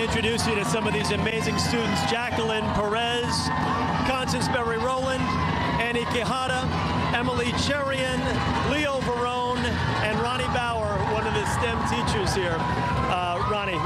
introduce you to some of these amazing students. Jacqueline Perez, Constance Berry Rowland, Annie Quijada, Emily Cherian, Leo Verone, and Ronnie Bauer, one of the STEM teachers here. Uh, Ronnie,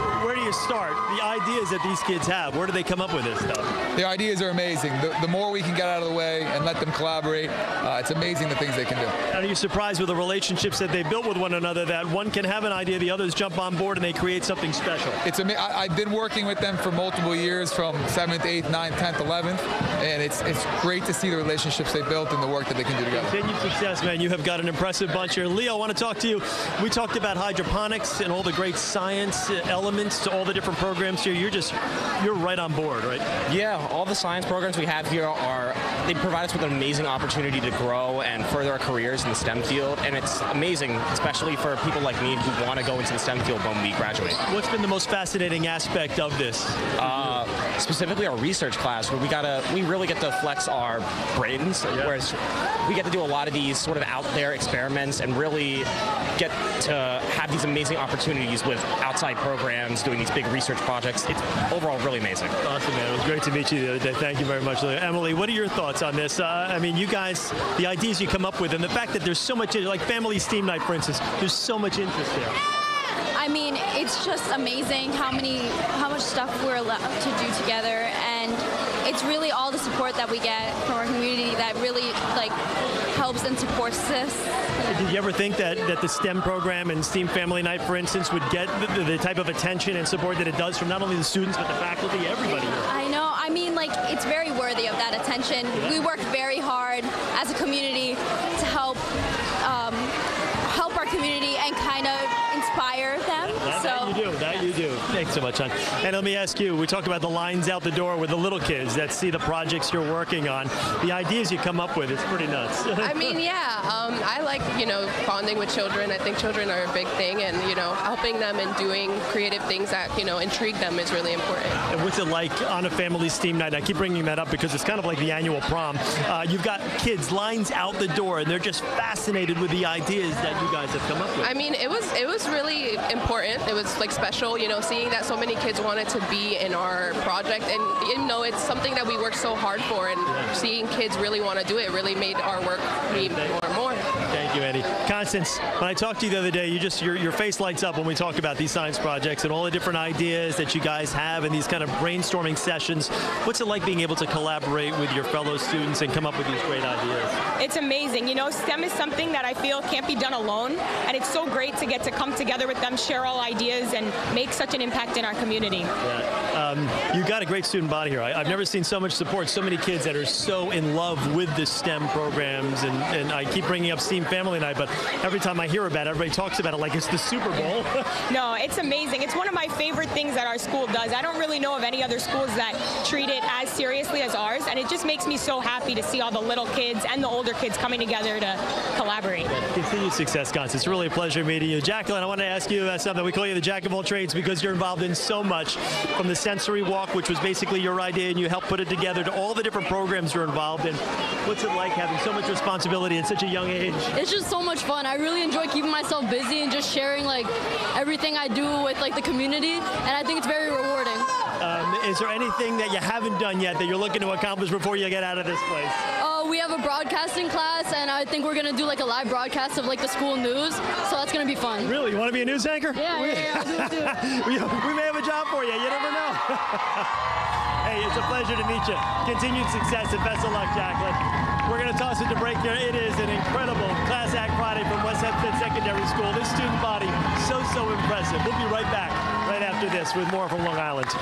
start? The ideas that these kids have, where do they come up with this stuff? The ideas are amazing. The, the more we can get out of the way and let them collaborate, uh, it's amazing the things they can do. Are you surprised with the relationships that they built with one another that one can have an idea, the others jump on board and they create something special? It's ama- I, I've been working with them for multiple years, from 7th, 8th, 9th, 10th, 11th, and it's it's great to see the relationships they built and the work that they can do together. Continued success, man. You have got an impressive bunch here. Leo, I want to talk to you. We talked about hydroponics and all the great science elements to all the different programs here. You're just, you're right on board, right? Yeah, all the science programs we have here are, they provide us with an amazing opportunity to grow and further our careers in the STEM field. And it's amazing, especially for people like me who want to go into the STEM field when we graduate. What's been the most fascinating aspect of this? Uh, specifically our research class, where we gotta, we really get to flex our brains, whereas we get to do a lot of these sort of out there experiments and really get to have these amazing opportunities with outside programs, doing these big research projects. It's overall really amazing. Awesome, man. It was great to meet you the other day. Thank you very much, Emily. What are your thoughts on this? Uh, I mean, you guys, the ideas you come up with, and the fact that there's so much, like Family Steam Night, for instance, there's so much interest there. I mean, it's just amazing how many, how much stuff we're allowed to do together, and it's really all the support that we get from our community that really like helps and supports this. Did you ever think that, that the STEM program and STEAM Family Night, for instance, would get the, the type of attention and support that it does from not only the students but the faculty, everybody? I know. It's very worthy of that attention. We work very hard as a community to help um, help our community and kind of inspire them. That, so that you do. That you do. Thanks so much, hon. And let me ask you, we talked about the lines out the door with the little kids that see the projects you're working on. The ideas you come up with, it's pretty nuts. I mean, yeah, um, I like, you know, bonding with children. I think children are a big thing, and, you know, helping them and doing creative things that, you know, intrigue them is really important. And what's it like on a family steam night? I keep bringing that up because it's kind of like the annual prom. Uh, you've got kids lines out the door, and they're just fascinated with the ideas that you guys have come up with. I mean, it was it was really important. It was like special, you know, seeing that so many kids wanted to be in our project, and you know, it's something that we worked so hard for, and seeing kids really want to do it really made our work mean more and more. Thank you, Eddie. Constance, when I talked to you the other day, you just your, your face lights up when we talk about these science projects and all the different ideas that you guys have and these kind of brainstorming sessions. What's it like being able to collaborate with your fellow students and come up with these great ideas? It's amazing. You know, STEM is something that I feel can't be done alone, and it's so great to get to come together with them, share all ideas, and make such an impact in our community. Yeah. Um, you've got a great student body here. I, I've never seen so much support, so many kids that are so in love with the STEM programs, and, and I keep bringing up STEAM Family Night, but every time I hear about it, everybody talks about it like it's the Super Bowl. No, it's amazing. It's one of my favorite things that our school does. I don't really know of any other schools that treat it as seriously as ours, and it just makes me so happy to see all the little kids and the older kids coming together to collaborate. Continued success, Constance. It's really a pleasure meeting you. Jacqueline, I want to ask you uh, something. We call you the jack of all trades because you're involved in so much from the sensory walk, which was basically your idea, and you helped put it together, to all the different programs you're involved in. What's it like having so much responsibility at such a young age? It's just so much fun. I really enjoy keeping myself busy and just sharing like everything I do with like the community, and I think it's very rewarding. Um, is there anything that you haven't done yet that you're looking to accomplish before you get out of this place? We have a broadcasting class, and I think we're gonna do like a live broadcast of like the school news, so that's gonna be fun. Really? You want to be a news anchor? Yeah, yeah, yeah. I'll do it we, we may have a job for you. You never know. hey, it's a pleasure to meet you. Continued success and best of luck, Jacqueline. We're going to toss it to break here. It is an incredible Class Act Friday from West Hempstead Secondary School. This student body, so, so impressive. We'll be right back right after this with more from Long Island.